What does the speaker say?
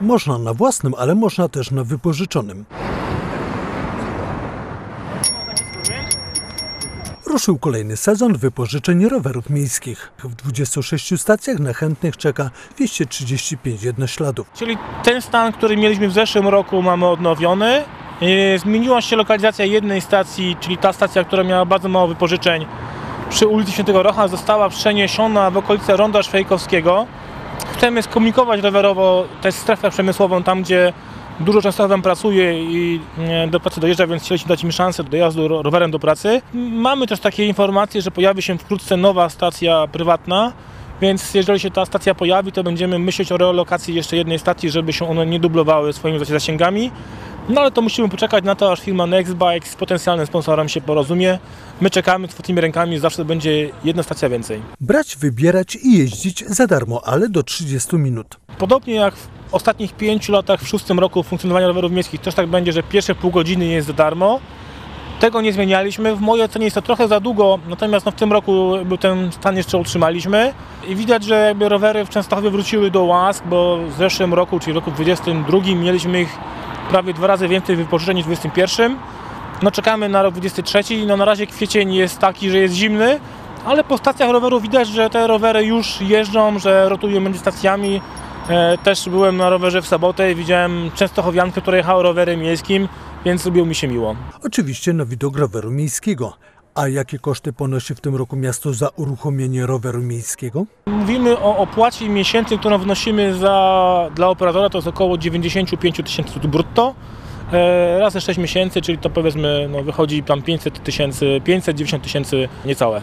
Można na własnym, ale można też na wypożyczonym. Ruszył kolejny sezon wypożyczeń rowerów miejskich. W 26 stacjach na chętnych czeka 235 jednośladów. Czyli ten stan, który mieliśmy w zeszłym roku mamy odnowiony. E, Zmieniła się lokalizacja jednej stacji, czyli ta stacja, która miała bardzo mało wypożyczeń przy ulicy Świętego Rocha została przeniesiona w okolice Ronda Szwejkowskiego. Chcemy skomunikować rowerowo tę strefę przemysłową tam, gdzie dużo często tam pracuje i e, do pracy dojeżdża, więc chcieliśmy dać im szansę do dojazdu ro- rowerem do pracy. Mamy też takie informacje, że pojawi się wkrótce nowa stacja prywatna, więc jeżeli się ta stacja pojawi, to będziemy myśleć o relokacji jeszcze jednej stacji, żeby się one nie dublowały swoimi zasięgami. No ale to musimy poczekać na to, aż firma Nextbike z potencjalnym sponsorem się porozumie. My czekamy z otwartymi rękami, zawsze będzie jedna stacja więcej. Brać, wybierać i jeździć za darmo, ale do 30 minut. Podobnie jak w ostatnich pięciu latach, w szóstym roku funkcjonowania rowerów miejskich, też tak będzie, że pierwsze pół godziny jest za darmo. Tego nie zmienialiśmy. W mojej ocenie jest to trochę za długo, natomiast no, w tym roku był ten stan jeszcze utrzymaliśmy. I widać, że jakby rowery w Częstochowie wróciły do łask, bo w zeszłym roku, czyli w roku 2022 mieliśmy ich prawie dwa razy więcej wypożyczeń niż w 2021. No czekamy na rok 2023, no na razie kwiecień jest taki, że jest zimny, ale po stacjach rowerów widać, że te rowery już jeżdżą, że rotują między stacjami. E, Też byłem na rowerze w sobotę i widziałem Częstochowiankę, która jechała rowerem miejskim, więc zrobiło mi się miło. Oczywiście na widok roweru miejskiego. A jakie koszty ponosi w tym roku miasto za uruchomienie roweru miejskiego? Mówimy o opłacie miesięcznej, którą wnosimy za, dla operatora, to jest około 95 tysięcy brutto. E, Razy 6 miesięcy, czyli to powiedzmy no, wychodzi tam 500 tysięcy, 590 tysięcy niecałe.